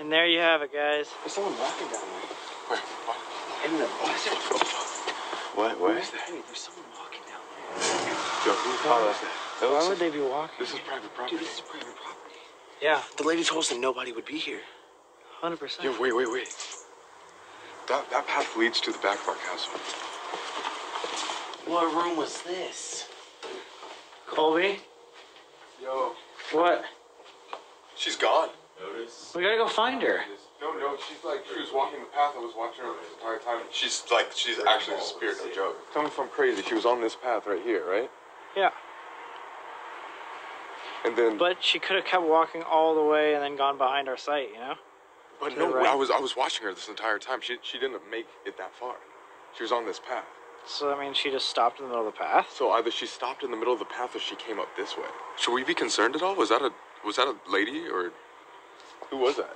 And there you have it, guys. There's someone walking down there. Wait, what? In the what is it? What? What is that? Hey, there's someone walking down there. Yo, who the hell is that? That Why looks- would they be walking? This is private property. Dude, this is private property. Yeah, The lady told us that nobody would be here. 100%. Yo, wait, wait, wait. That that path leads to the back of our castle. What room was this? Colby, Yo, what? she's gone. We gotta go find her. No, no, she's like she was walking the path. I was watching her this entire time. She's like she's actually disappeared. No joke. Tell me if I'm crazy. She was on this path right here, right? Yeah. And then, But she could have kept walking all the way and then gone behind our site, you know? but to no, right. I was I was watching her this entire time. She she didn't make it that far. She was on this path. So that means she just stopped in the middle of the path? So either she stopped in the middle of the path or she came up this way. Should we be concerned at all? Was that a was that a lady or who was that?